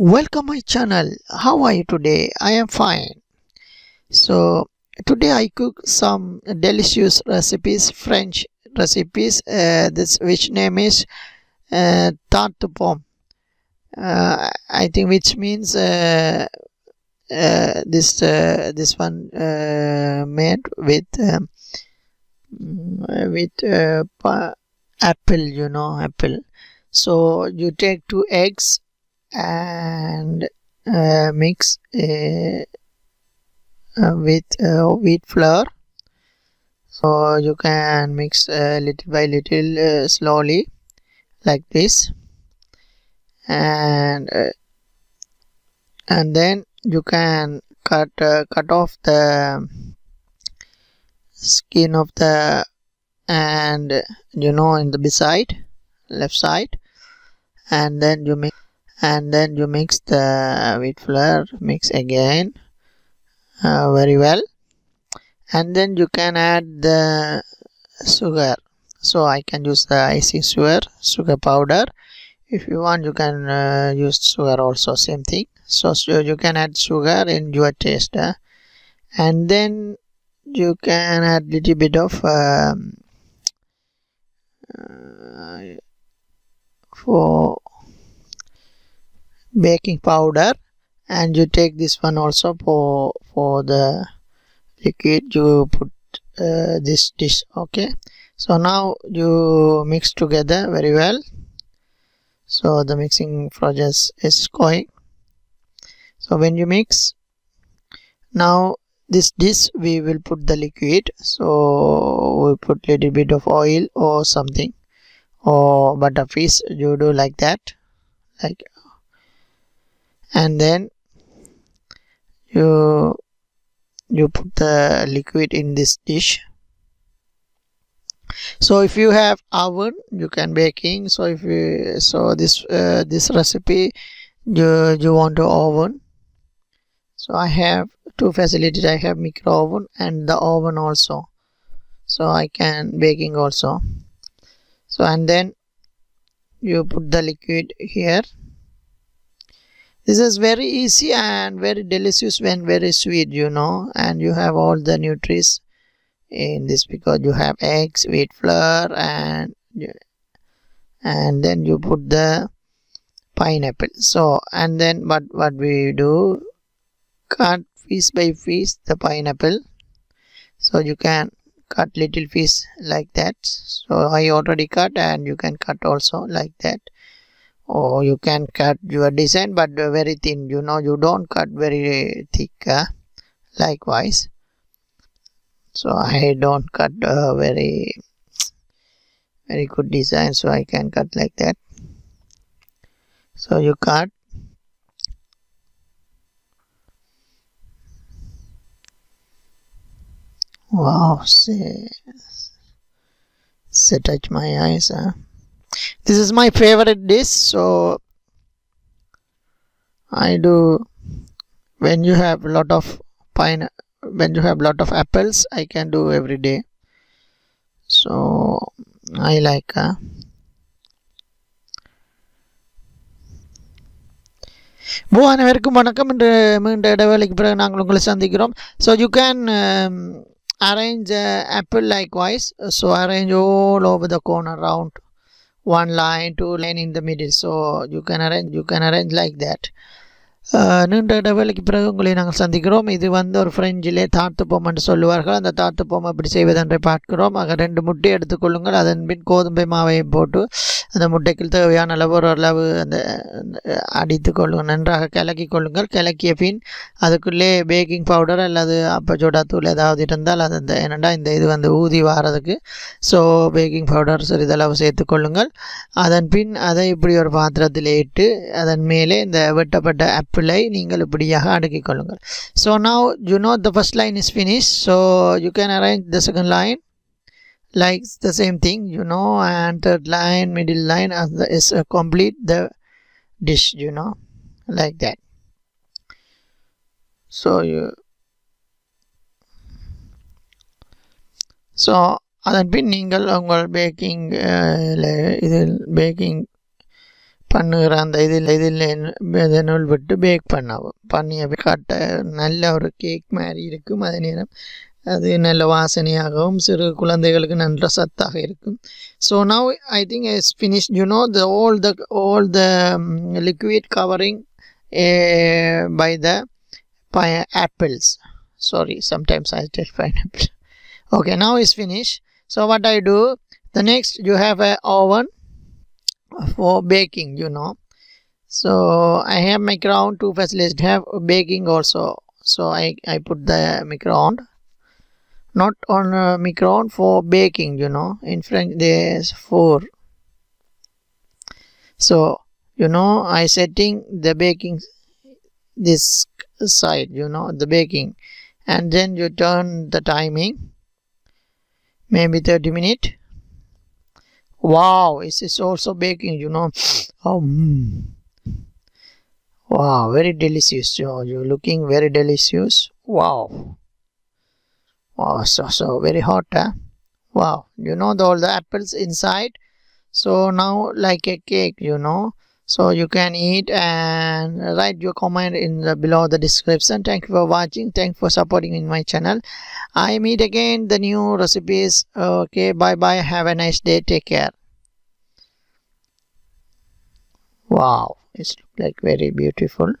welcome my channel. How are you today? I am fine. So today i cook some delicious recipes french recipes uh, this which name is uh, tarte pomme. Uh, i think which means uh, uh, this uh, this one uh, made with um, mm, with apple you know apple. So you take two eggs and uh, mix uh, uh, with uh, wheat flour. So you can mix uh, little by little slowly like this. And and then you can cut cut off the skin of the and you know in the beside left side. And then you mix and then you mix the wheat flour mix again uh, very well. And then you can add the sugar. So i can use the icing sugar sugar powder. If you want you can uh, use sugar also same thing. So, so you can add sugar in your taste uh, and then you can add little bit of um, uh, for baking powder and you take this one also for for the liquid you put uh, this dish okay? So now you mix together very well. So the mixing process is going. So when you mix now this dish we will put the liquid. So we put little bit of oil or something or butter fish you do like that. Like and then you you put the liquid in this dish. So if you have oven you can baking. So if you so this uh, this recipe you you want to oven. So i have two facilities. I have micro oven and the oven also. So i can baking also. So and then you put the liquid here this is very easy and very delicious when very sweet you know and you have all the nutrients in this because you have eggs wheat flour and and then you put the pineapple. So and then what what we do cut piece by piece the pineapple. So you can cut little piece like that. So i already cut and you can cut also like that or you can cut your design but very thin you know you don't cut very thick uh, likewise. So i don't cut uh, very very good design so i can cut like that. So you cut. Wow see, see touch my eyes huh? this is my favorite dish so i do when you have a lot of pine when you have lot of apples i can do every day so i like uh, ஓ அனைவருக்கும் வணக்கம் இன்று மீண்டும் இடைவேளைக்கு பிறகு நாங்கள் உங்களை சந்திக்கிறோம் so you can arrange uh, apple likewise so arrange all over the corner round one line two line in the middle. So you can arrange you can arrange like that நீண்ட இடைவேளைக்கு பிறகு உங்களை நாங்கள் சந்திக்கிறோம். இது வந்து ஒரு ஃப்ரெஞ்சிலே தாத்துப்போம் என்று சொல்லுவார்கள். அந்த தாத்துப்போம் பொம் எப்படி செய்வதென்றை பார்க்கிறோம். ஆக ரெண்டு முட்டை எடுத்துக்கொள்ளுங்கள் அதன் பின் கோதுமை மாவையும் போட்டு அந்த முட்டைக்கு தேவையான அளவு ஒரு அளவு அந்த அடித்து கொள்ளுங்கள். நன்றாக கிளக்கி கொள்ளுங்கள். கிளக்கிய பின் அதுக்குள்ளே பேக்கிங் பவுடர் அல்லது அப்பச்சோடா தூள் ஏதாவது இருந்தால் அது அந்த என்னடா இந்த இது வந்து ஊதி வாரதுக்கு. ஸோ பேக்கிங் பவுடர் சிறிதளவு சேர்த்து கொள்ளுங்கள். அதன் பின் அதை இப்படி ஒரு பாத்திரத்தில் இட்டு அதன் மேலே இந்த வெட்டப்பட்ட ஆப்பிளை நீங்கள் இப்படியாக அடுக்கிக் கொள்ளுங்கள் so now you know the first line is finish so you can arrange the second line like the same thing you know and third line middle line as the, is uh, complete the dish you know like that so you so அதன் பின் நீங்கள் உங்கள் packing இதில் packing பண்ணுகிற அந்த இதில் இதில் நூல் விட்டு பேக் பண்ணவும் பண்ணிய காட்ட நல்ல ஒரு கேக் மாதிரி இருக்கும் அதே நேரம் அது நல்ல வாசனையாகவும் சிறு குழந்தைகளுக்கு நல்ல சத்தாக இருக்கும் so now I think is finish you know the whole the whole the liquid covering by the பய apples sorry sometimes I take pineapple okay now is finish so what I do the next you have a oven for baking you know. So i have micron two facilities. Have baking also. So i i put the micron not on uh, micron for baking you know. In french there's four. So you know i setting the baking this side you know the baking. And then you turn the timing. Maybe 30 minute wow this is also baking you know oh mm. wow very delicious you you're looking very delicious wow wow so so very hot huh? wow you know the, all the apples inside so now like a cake you know so you can eat and write your comment in the below the description. Thank you for watching. Thank you for supporting in my channel. I meet again. The new recipes okay. Bye bye have a nice day. Take care. Wow. It's like very beautiful